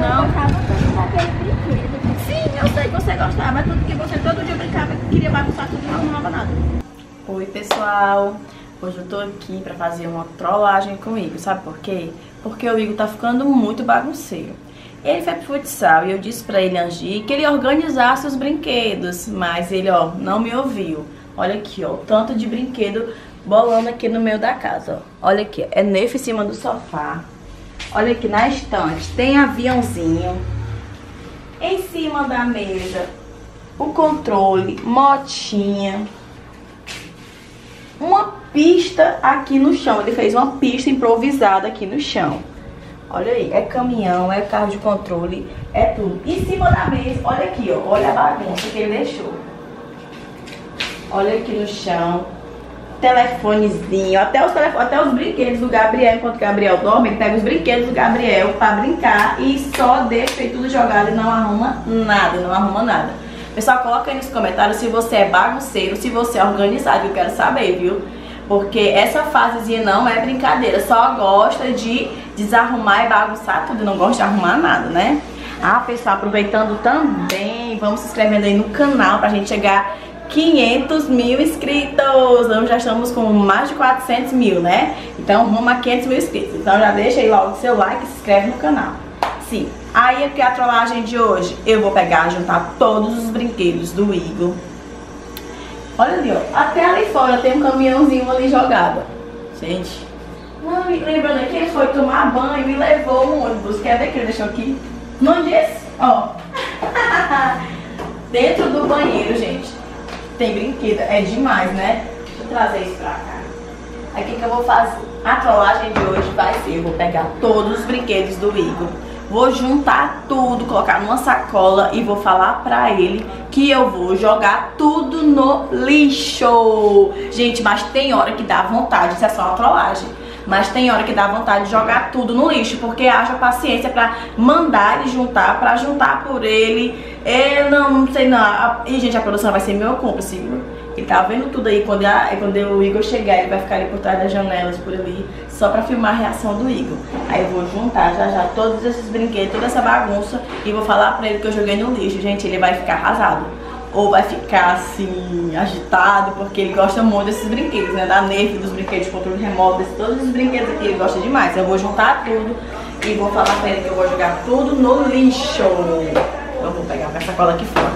não. Sim, eu sei que você gostava, mas tudo que você todo dia brincava queria bagunçar tudo não arrumava nada. Oi, pessoal. Hoje eu tô aqui pra fazer uma trollagem com o Igor. Sabe por quê? Porque o Igor tá ficando muito bagunceiro. Ele foi pro futsal e eu disse pra ele, Angi, que ele organizasse os brinquedos. Mas ele, ó, não me ouviu. Olha aqui, ó, tanto de brinquedo bolando aqui no meio da casa, ó. Olha aqui, é neve em cima do sofá. Olha aqui na estante, tem aviãozinho. Em cima da mesa, o controle, motinha. Uma pista aqui no chão. Ele fez uma pista improvisada aqui no chão. Olha aí, é caminhão, é carro de controle, é tudo. Em cima da mesa, olha aqui, ó. Olha a bagunça que ele deixou. Olha aqui no chão. Telefonezinho, até os, telefone, até os brinquedos do Gabriel, enquanto o Gabriel dorme, ele pega os brinquedos do Gabriel pra brincar e só deixa aí tudo jogado e não arruma nada, não arruma nada. Pessoal, coloca aí nos comentários se você é bagunceiro, se você é organizado, eu quero saber, viu? Porque essa fasezinha não é brincadeira, só gosta de desarrumar e bagunçar tudo, não gosta de arrumar nada, né? Ah, pessoal, aproveitando também, vamos se inscrevendo aí no canal pra gente chegar 500 mil inscritos. Nós já estamos com mais de 400 mil, né? Então rumo a 500 mil inscritos. Então já deixa aí logo o seu like e se inscreve no canal. Sim, aí aqui a trollagem de hoje, eu vou pegar, juntar todos os brinquedos do Igor. Olha ali, ó. Até ali fora tem um caminhãozinho ali jogado. Gente. Me lembrando que ele foi tomar banho e levou um ônibus. Quer ver que ele deixou aqui? Não disse? Ó. Dentro do banheiro, gente. Tem brinquedo. É demais, né? Deixa eu trazer isso pra cá. Aí o que, que eu vou fazer? A trollagem de hoje vai ser, eu vou pegar todos os brinquedos do Igor, vou juntar tudo, colocar numa sacola e vou falar pra ele que eu vou jogar tudo no lixo. Gente, mas tem hora que dá vontade, isso é só uma trollagem. Mas tem hora que dá vontade de jogar tudo no lixo, porque haja paciência pra mandar ele juntar, pra juntar por ele. Eu não, não sei não. E, gente, a produção vai ser meu cúmplice? Ele tá vendo tudo aí, quando, a, quando o Igor chegar, ele vai ficar ali por trás das janelas, por ali, só pra filmar a reação do Igor. Aí eu vou juntar já já todos esses brinquedos, toda essa bagunça, e vou falar pra ele que eu joguei no lixo. Gente, ele vai ficar arrasado. Ou vai ficar assim, agitado, porque ele gosta muito desses brinquedos, né? Da Nerf, dos brinquedos de controle remoto, desses, todos os brinquedos aqui, ele gosta demais. Eu vou juntar tudo e vou falar pra ele que eu vou jogar tudo no lixo. Então vou pegar a sacola aqui fora.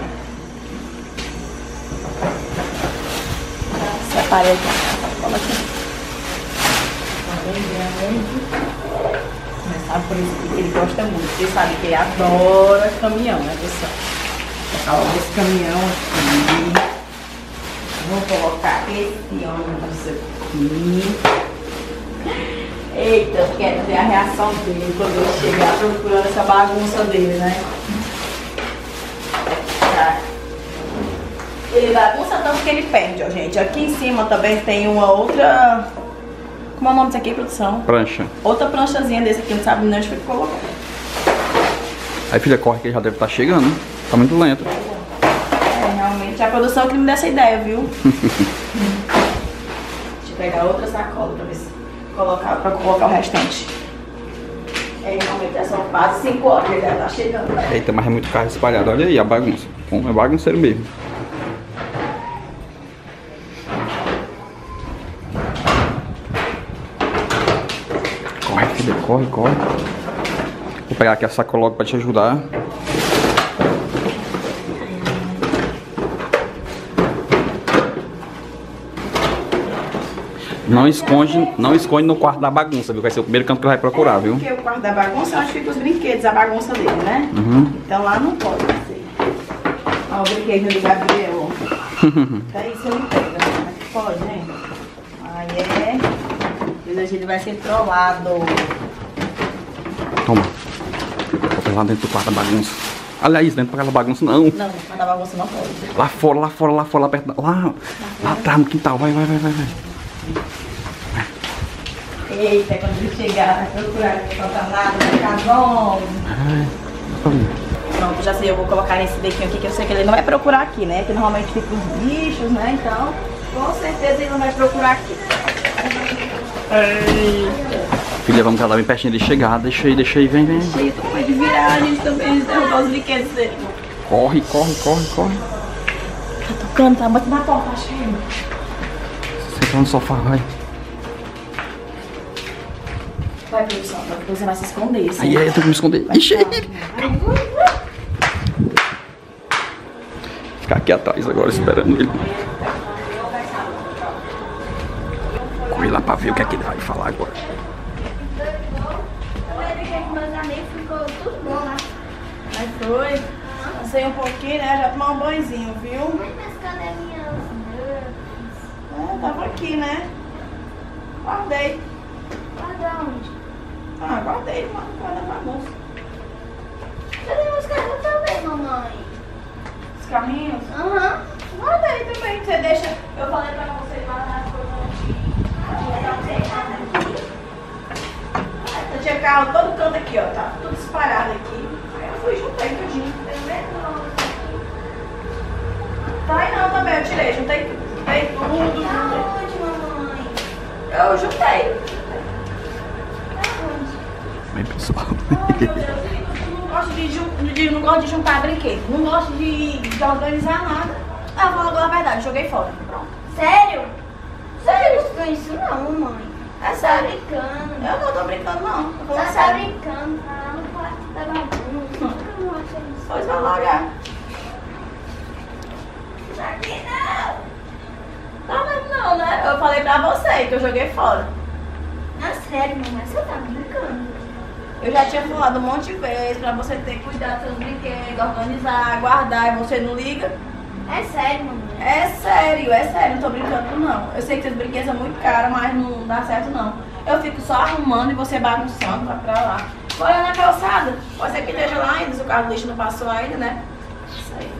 Separei aqui a sacola aqui. Mas sabe por isso que ele gosta muito. Você sabe que ele adora caminhão, né, pessoal? Vou colocar esse caminhão aqui. Vou colocar esse ônibus aqui. Eita, eu quero ver a reação dele quando ele chegar procurando essa bagunça dele, né? Tá. Ele bagunça tanto que ele perde, ó, gente. Aqui em cima também tem uma outra... Como é o nome disso aqui, produção? Prancha. Outra pranchazinha desse aqui, não sabe nem onde foi que colocou. Aí filha, corre que ele já deve estar chegando, né? Tá muito lento. É, realmente, a produção que me dá essa ideia, viu? Deixa eu pegar outra sacola pra ver se colocar, pra colocar o restante. É, realmente, é só quase 5 horas, ele já tá chegando. né? Eita, mas é muito carro espalhado. Olha aí a bagunça. É bagunceiro mesmo. Corre, corre. Vou pegar aqui a sacola logo pra te ajudar. Não esconde, não esconde no quarto da bagunça, viu? Vai ser o primeiro canto que vai procurar, viu? Porque o quarto da bagunça é onde ficam os brinquedos, a bagunça dele, né? Uhum. Então lá não pode ser. Ó, o brinquedo do Gabriel. Tá isso ele pega, né? Pode, né? Aí é. Depois a gente vai ser trollado. Toma. Vou lá dentro do quarto da bagunça. Aliás, dentro daquela bagunça não. Não, quarto da bagunça não pode. Lá fora, lá fora, lá fora, lá perto. da- Lá, lá atrás no quintal. Vai, vai, vai, vai. vai. Eita, quando ele chegar, procurar, faltar nada, vai ficar bom. Ai. Pronto, já sei, eu vou colocar nesse bequinho aqui, que eu sei que ele não vai procurar aqui, né? Que normalmente fica os bichos, né? Então, com certeza ele não vai procurar aqui. Eita. Filha, vamos casar bem pertinho de chegar. Deixa aí, deixa aí, vem, vem. Tô com medo de virar, também derrubar os brinquedos dele. Corre, corre, corre, corre. Tá tocando, tá batendo na porta, que é. Senta no sofá, vai. Vai, produção, depois você vai se esconder, assim. Aí, aí, eu tenho que me esconder. Ixi, Ficar aqui atrás agora esperando ele. Corre lá pra ver o que é que ele vai falar agora. Eu brinquei com meus amigos, ficou tudo bom lá. Foi. Passei um pouquinho, né? Já tomar um banhozinho, viu? Mas cadê minhas? É, tava aqui, né? Guardei. Guarda onde? Ah, guardei, mano. Guarda pra bolsa. Cadê meus carros também, mamãe? Os carrinhos. Aham. Guardei também. Você deixa. Eu falei pra você guardar as coisas. Eu tinha carro todo canto aqui, ó. Tá tudo espalhado aqui. Gosto de, não gosto de juntar brinquedo. Não gosto de, de organizar nada. Ah, vou falar a verdade, joguei fora. Pronto. Sério? Sério? Não isso não, mamãe. É Tá sério. brincando. Eu não tô brincando, não. Tô Tá, tá brincando, tá lá no quarto da bagunça. Isso. Pois vai lá olhar. Aqui não. Tá mesmo não, né? Eu falei pra você que eu joguei fora. Não, sério, mamãe, você tá brincando. Eu já tinha falado um monte de vezes pra você ter cuidado dos seus brinquedos, organizar, guardar, e você não liga. É sério, mamãe. É sério, é sério, não tô brincando não. Eu sei que seus brinquedos são muito caros, mas não dá certo não. Eu fico só arrumando e você bagunçando, vai pra lá. Olha na calçada, pode ser que esteja lá ainda, se o carro do lixo não passou ainda, né? Isso aí.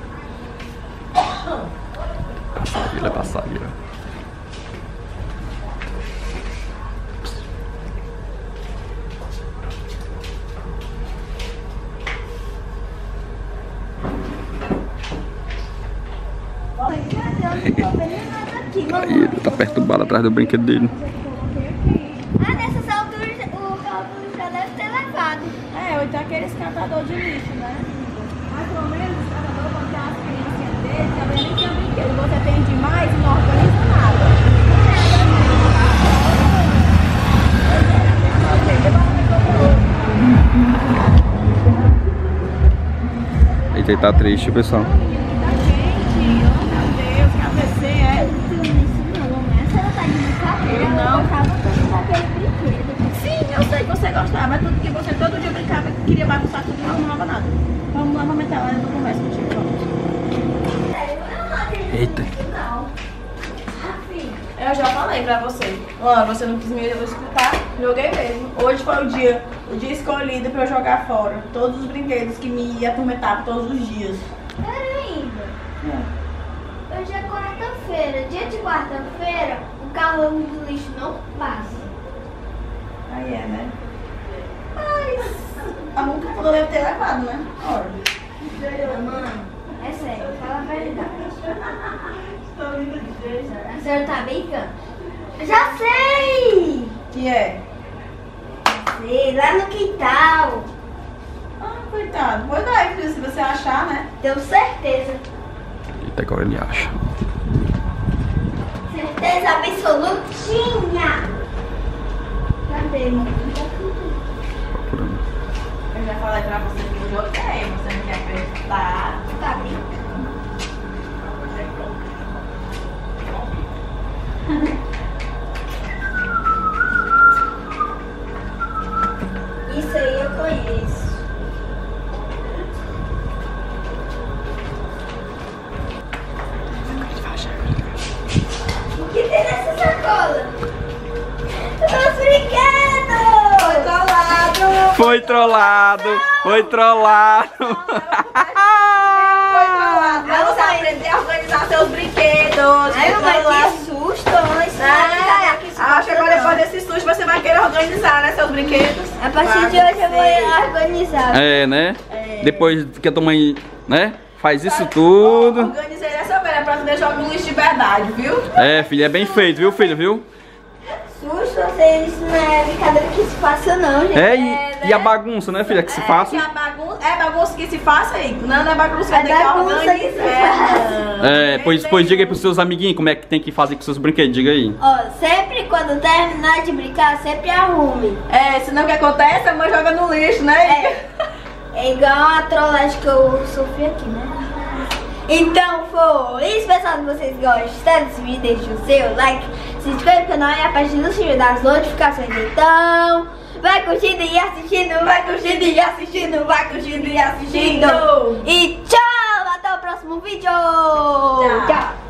Passadeira, passadeira. Aí ele tá perturbado atrás do brinquedo dele. Ah, nessas alturas o carro já deve ter levado. É, ou então aqueles catadores de lixo, né? Mas pelo menos os catadores vão ter as criancinhas deles, talvez nem tinha brinquedo. Você tem demais e não organiza nada. Eita, ele tá triste, pessoal. Mas tudo que você todo dia brincava e queria bagunçar tudo, não arrumava nada. Vamos lá, vamos entrar lá, eu não converso contigo. vamos. Eu Eita. Eu já falei pra você. Ó, você não quis me escutar, joguei mesmo. Hoje foi o dia, o dia escolhido pra eu jogar fora. Todos os brinquedos que me atormentavam todos os dias. Pera ainda. Hoje é quarta-feira. Dia de quarta-feira, o carro do lixo não passa. Aí é, né? Mas a nunca falou deve ter levado, né? Olha. Mamãe, é sério, fala a verdade. A senhora tá brincando? Já sei! Que é? Sei, lá no quintal. Ah, coitado. Pois é, filho, se você achar, né? Tenho certeza. Eita, agora ele acha. Certeza absolutinha. Cadê, mamãe? Já falei pra você que eu joguei, você não quer acreditar. Trollado! Foi trollado! Foi trollado! Foi trollado! Pra você aprender a organizar seus brinquedos. Ai, foi mamãe, trollado. que susto! Não, não é acho que agora não. depois desse susto você vai querer organizar, né, seus brinquedos. A partir de hoje eu vou organizar. É, né? Depois que a tua mãe, né? Faz isso tudo. Organizei dessa vez, pra poder jogar um lixo de verdade, viu? É, filho, é bem feito, viu, filho, viu? Vocês não é brincadeira que se faça não, gente. É, e, É, e a né? bagunça, né, filha? Que se É, faça. que a bagunça, é bagunça que se faça aí. Não, não é bagunça que É tem que bagunça que se faça. É, pois, pois diga aí pros seus amiguinhos como é que tem que fazer com seus brinquedos, diga aí. Ó, sempre quando terminar de brincar, sempre arrume. É, senão o que acontece? A mãe joga no lixo, né? É, é igual a trollagem que eu sofri aqui, né? Então foi isso, pessoal. Se vocês gostaram desse vídeo, deixe o seu like, se inscreva no canal e apaixone o sininho das notificações. Então, vai curtindo e assistindo, vai curtindo e assistindo, vai curtindo e assistindo. E tchau! Até o próximo vídeo! Tchau.